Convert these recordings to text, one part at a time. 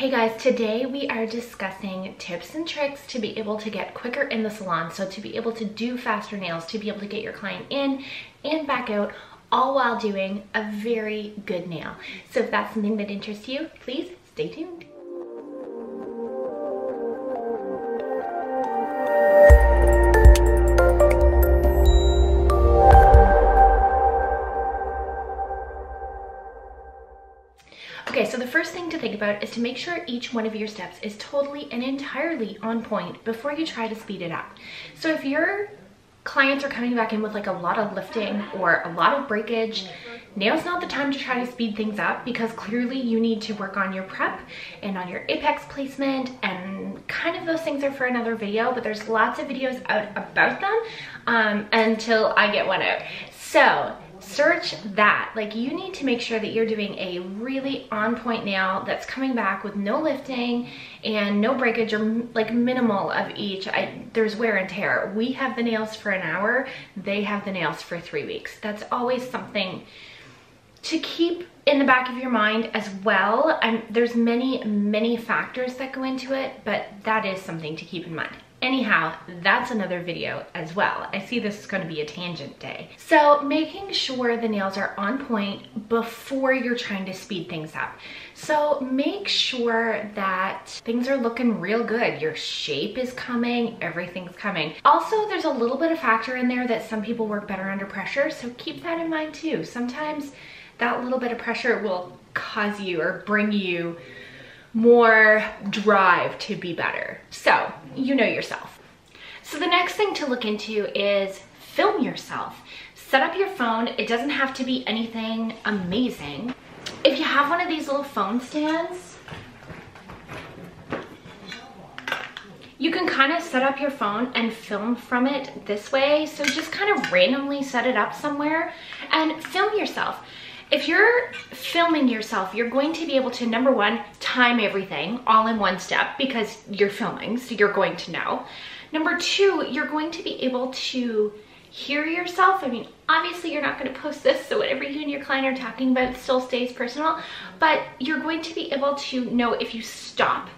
Hey guys, today we are discussing tips and tricks to be able to get quicker in the salon. So to be able to do faster nails, to be able to get your client in and back out, all while doing a very good nail. So if that's something that interests you, please stay tuned. First thing to think about is to make sure each one of your steps is totally and entirely on point before you try to speed it up. So if your clients are coming back in with like a lot of lifting or a lot of breakage, now's not the time to try to speed things up because clearly you need to work on your prep and on your apex placement and kind of those things are for another video, but there's lots of videos out about them um, until I get one out. So search that. Like you need to make sure that you're doing a really on point nail that's coming back with no lifting and no breakage or like minimal of each. I, there's wear and tear. We have the nails for an hour. They have the nails for three weeks. That's always something to keep in the back of your mind as well. I'm, there's many, many factors that go into it, but that is something to keep in mind. Anyhow, that's another video as well. I see this is gonna be a tangent day. So making sure the nails are on point before you're trying to speed things up. So make sure that things are looking real good. Your shape is coming, everything's coming. Also, there's a little bit of factor in there that some people work better under pressure, so keep that in mind too. Sometimes that little bit of pressure will cause you or bring you more drive to be better. So you know yourself. So the next thing to look into is film yourself. Set up your phone. It doesn't have to be anything amazing. If you have one of these little phone stands, you can kind of set up your phone and film from it this way. So just kind of randomly set it up somewhere and film yourself if you're filming yourself, you're going to be able to, number one, time everything all in one step because you're filming, so you're going to know. Number two, you're going to be able to hear yourself. I mean, obviously you're not gonna post this, so whatever you and your client are talking about still stays personal, but you're going to be able to know if you stop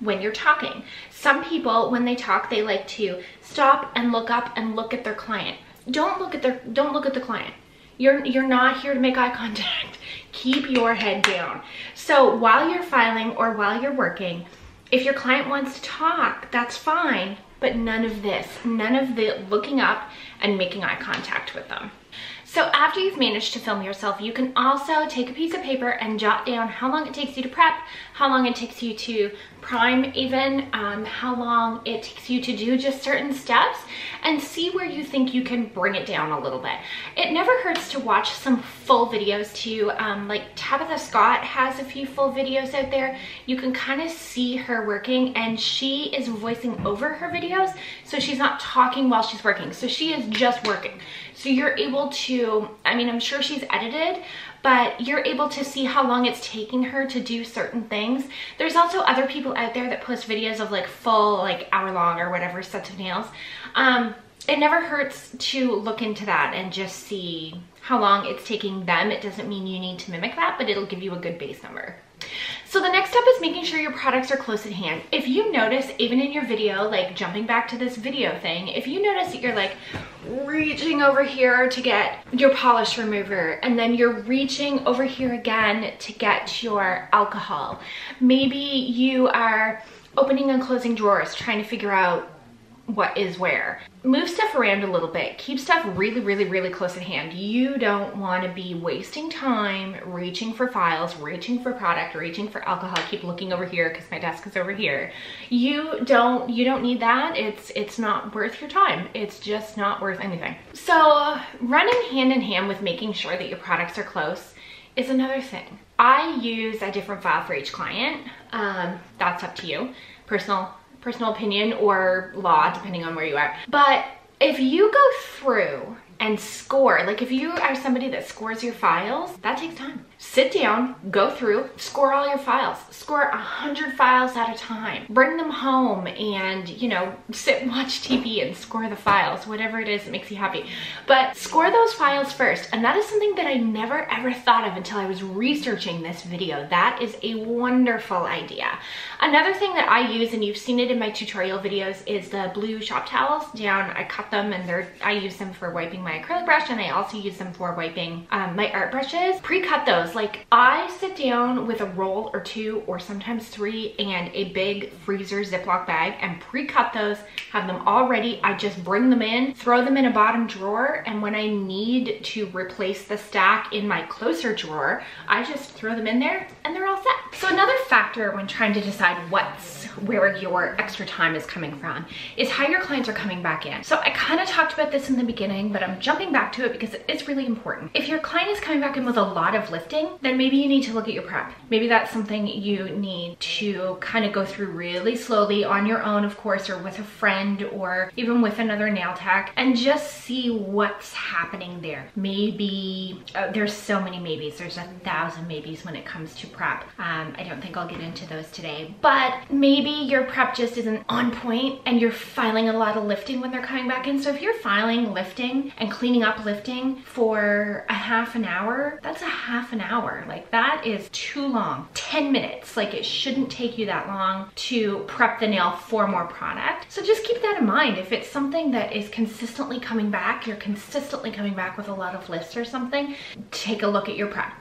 when you're talking. Some people, when they talk, they like to stop and look up and look at their client. Don't look at their, don't look at the client you're, you're not here to make eye contact. Keep your head down. So while you're filing or while you're working, if your client wants to talk, that's fine, but none of this, none of the looking up and making eye contact with them. So after you've managed to film yourself, you can also take a piece of paper and jot down how long it takes you to prep, how long it takes you to prime even, um, how long it takes you to do just certain steps, and see where you think you can bring it down a little bit. It never hurts to watch some full videos too. Um, like Tabitha Scott has a few full videos out there. You can kind of see her working and she is voicing over her videos. So she's not talking while she's working. So she is just working. So you're able to, I mean, I'm sure she's edited, but you're able to see how long it's taking her to do certain things. There's also other people out there that post videos of like full, like hour long or whatever sets of nails. Um, it never hurts to look into that and just see how long it's taking them. It doesn't mean you need to mimic that, but it'll give you a good base number. So the next step is making sure your products are close at hand. If you notice, even in your video, like jumping back to this video thing, if you notice that you're like reaching over here to get your polish remover and then you're reaching over here again to get your alcohol, maybe you are opening and closing drawers trying to figure out what is where. Move stuff around a little bit. Keep stuff really, really, really close at hand. You don't want to be wasting time reaching for files, reaching for product, reaching for alcohol. I keep looking over here because my desk is over here. You don't, you don't need that. It's, it's not worth your time. It's just not worth anything. So running hand in hand with making sure that your products are close is another thing. I use a different file for each client. Um, that's up to you. Personal personal opinion or law, depending on where you are. But if you go through and score, like if you are somebody that scores your files, that takes time. Sit down, go through, score all your files, score a hundred files at a time, bring them home and, you know, sit and watch TV and score the files, whatever it is that makes you happy. But score those files first. And that is something that I never ever thought of until I was researching this video. That is a wonderful idea. Another thing that I use, and you've seen it in my tutorial videos, is the blue shop towels down. I cut them and they're, I use them for wiping my acrylic brush and I also use them for wiping um, my art brushes. Pre-cut those like I sit down with a roll or two or sometimes three and a big freezer Ziploc bag and pre-cut those, have them all ready. I just bring them in, throw them in a bottom drawer. And when I need to replace the stack in my closer drawer, I just throw them in there and they're all set. So another factor when trying to decide what's where your extra time is coming from is how your clients are coming back in. So I kind of talked about this in the beginning, but I'm jumping back to it because it's really important. If your client is coming back in with a lot of lifting, then maybe you need to look at your prep. Maybe that's something you need to kind of go through really slowly on your own, of course, or with a friend or even with another nail tech and just see what's happening there. Maybe uh, there's so many maybes. There's a thousand maybes when it comes to prep. Um, I don't think I'll get into those today, but maybe your prep just isn't on point and you're filing a lot of lifting when they're coming back in. So if you're filing lifting and cleaning up lifting for a half an hour, that's a half an hour. Like that is too long. 10 minutes, like it shouldn't take you that long to prep the nail for more product. So just keep that in mind. If it's something that is consistently coming back, you're consistently coming back with a lot of lifts or something, take a look at your prep.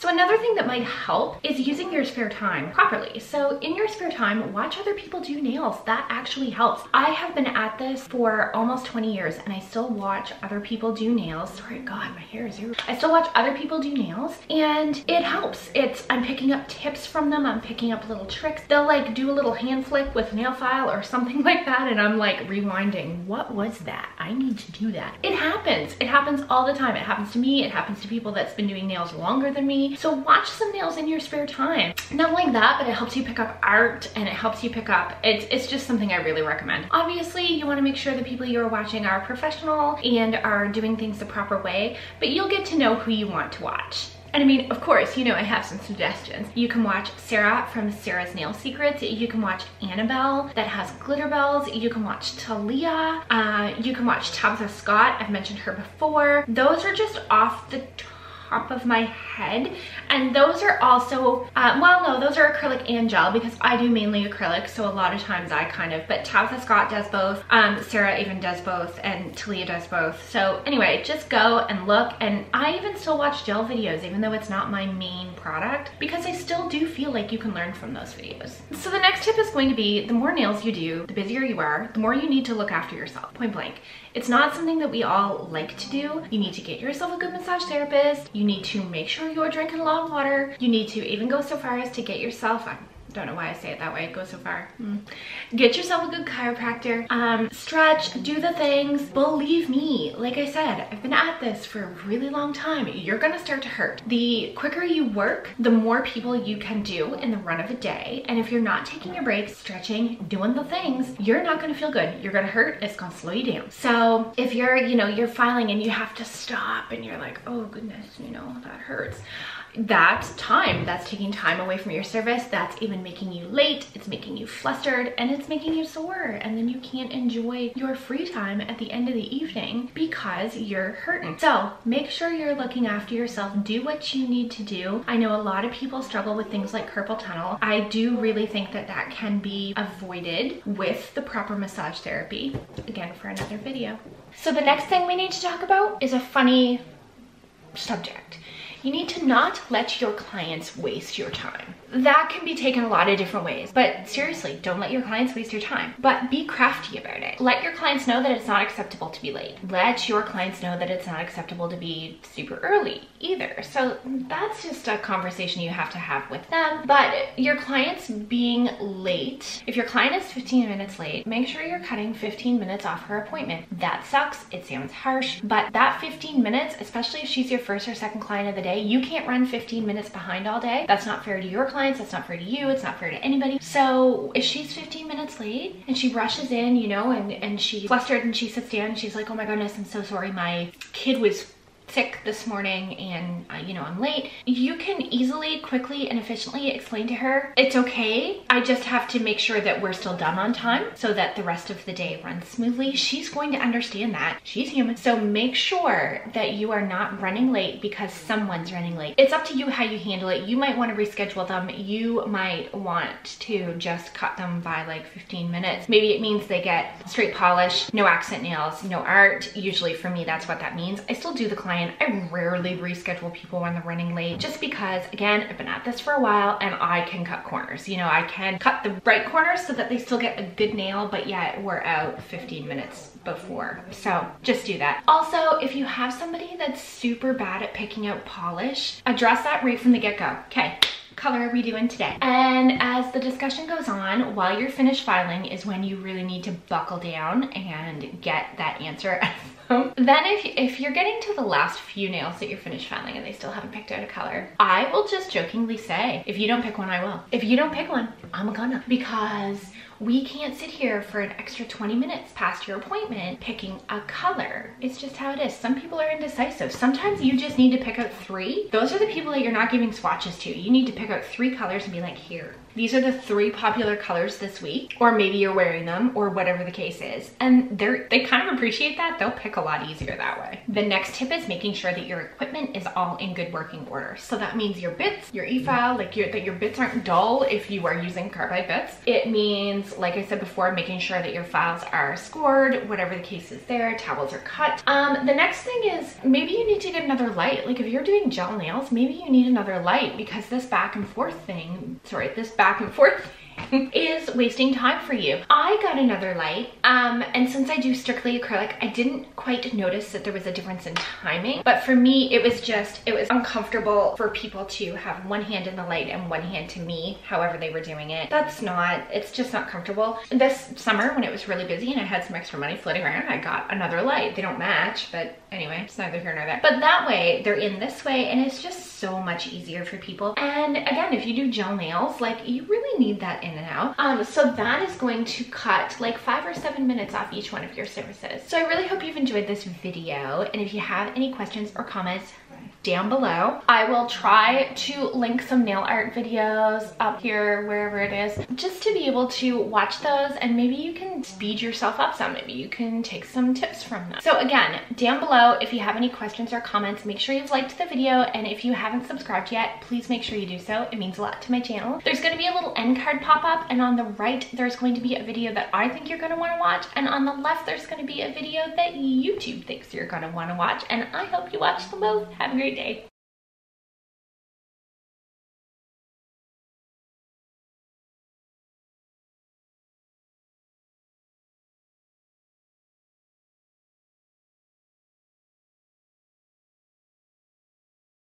So another thing that might help is using your spare time properly. So in your spare time, watch other people do nails. That actually helps. I have been at this for almost 20 years and I still watch other people do nails. Sorry, God, my hair is here. I still watch other people do nails and it helps. It's, I'm picking up tips from them. I'm picking up little tricks. They'll like do a little hand flick with nail file or something like that. And I'm like rewinding, what was that? I need to do that. It happens. It happens all the time. It happens to me. It happens to people that's been doing nails longer than me. So watch some nails in your spare time. Not only that, but it helps you pick up art and it helps you pick up, it's, it's just something I really recommend. Obviously, you wanna make sure the people you're watching are professional and are doing things the proper way, but you'll get to know who you want to watch. And I mean, of course, you know I have some suggestions. You can watch Sarah from Sarah's Nail Secrets. You can watch Annabelle that has Glitterbels. You can watch Talia. Uh, you can watch Tabitha Scott. I've mentioned her before. Those are just off the top of my head. And those are also, uh, well, no, those are acrylic and gel because I do mainly acrylic. So a lot of times I kind of, but Tabitha Scott does both. Um, Sarah even does both and Talia does both. So anyway, just go and look. And I even still watch gel videos, even though it's not my main product, because I still do feel like you can learn from those videos. So the next tip is going to be the more nails you do, the busier you are, the more you need to look after yourself, point blank. It's not something that we all like to do. You need to get yourself a good massage therapist. You need to make sure you're drinking a lot of water. You need to even go so far as to get yourself, don't know why I say it that way, it goes so far. Mm. Get yourself a good chiropractor, um, stretch, do the things. Believe me, like I said, I've been at this for a really long time. You're gonna start to hurt. The quicker you work, the more people you can do in the run of a day. And if you're not taking your breaks, stretching, doing the things, you're not gonna feel good. You're gonna hurt, it's gonna slow you down. So if you're, you know, you're filing and you have to stop and you're like, oh goodness, you know, that hurts that's time. That's taking time away from your service. That's even making you late. It's making you flustered and it's making you sore. And then you can't enjoy your free time at the end of the evening because you're hurting. So make sure you're looking after yourself. Do what you need to do. I know a lot of people struggle with things like carpal tunnel. I do really think that that can be avoided with the proper massage therapy. Again, for another video. So the next thing we need to talk about is a funny subject. You need to not let your clients waste your time that can be taken a lot of different ways. But seriously, don't let your clients waste your time. But be crafty about it. Let your clients know that it's not acceptable to be late. Let your clients know that it's not acceptable to be super early either. So that's just a conversation you have to have with them. But your clients being late, if your client is 15 minutes late, make sure you're cutting 15 minutes off her appointment. That sucks. It sounds harsh, but that 15 minutes, especially if she's your first or second client of the day, you can't run 15 minutes behind all day. That's not fair to your clients, That's not fair to you, it's not fair to anybody. So if she's 15 minutes late and she rushes in, you know, and, and she's flustered and she sits down and she's like, oh my goodness, I'm so sorry, my kid was sick this morning and uh, you know I'm late, you can easily, quickly, and efficiently explain to her, it's okay. I just have to make sure that we're still done on time so that the rest of the day runs smoothly. She's going to understand that. She's human. So make sure that you are not running late because someone's running late. It's up to you how you handle it. You might want to reschedule them. You might want to just cut them by like 15 minutes. Maybe it means they get straight polish, no accent nails, no art. Usually for me, that's what that means. I still do the client. I rarely reschedule people when they're running late just because again, I've been at this for a while and I can cut corners. You know, I can cut the right corners so that they still get a good nail, but yet we're out 15 minutes before. So just do that. Also, if you have somebody that's super bad at picking out polish, address that right from the get-go. Okay, color are we doing today? And as the discussion goes on, while you're finished filing is when you really need to buckle down and get that answer then if, if you're getting to the last few nails that you're finished filing and they still haven't picked out a color, I will just jokingly say, if you don't pick one, I will. If you don't pick one, I'm gonna. Because we can't sit here for an extra 20 minutes past your appointment picking a color. It's just how it is. Some people are indecisive. Sometimes you just need to pick out three. Those are the people that you're not giving swatches to. You need to pick out three colors and be like, here, these are the three popular colors this week, or maybe you're wearing them or whatever the case is. And they're, they kind of appreciate that. They'll pick a lot easier that way. The next tip is making sure that your equipment is all in good working order. So that means your bits, your e-file, like your, that your bits aren't dull if you are using carbide bits. It means, like I said before, making sure that your files are scored, whatever the case is there, towels are cut. Um, the next thing is maybe you need to get another light. Like if you're doing gel nails, maybe you need another light because this back and forth thing, sorry, this back and forth is wasting time for you. I got another light, um, and since I do strictly acrylic, I didn't quite notice that there was a difference in timing, but for me, it was just, it was uncomfortable for people to have one hand in the light and one hand to me, however they were doing it. That's not, it's just not comfortable. This summer, when it was really busy and I had some extra money floating around, I got another light. They don't match, but anyway, it's neither here nor there. But that way, they're in this way, and it's just so much easier for people. And again, if you do gel nails, like you really need that in and out. Um, so that is going to cut like five or seven minutes off each one of your services. So I really hope you've enjoyed this video. And if you have any questions or comments, down below. I will try to link some nail art videos up here, wherever it is, just to be able to watch those and maybe you can speed yourself up some. Maybe you can take some tips from them. So again, down below, if you have any questions or comments, make sure you've liked the video. And if you haven't subscribed yet, please make sure you do so. It means a lot to my channel. There's gonna be a little end card pop up and on the right, there's going to be a video that I think you're gonna wanna watch. And on the left, there's gonna be a video that YouTube thinks you're gonna wanna watch. And I hope you watch them both. Have a great day.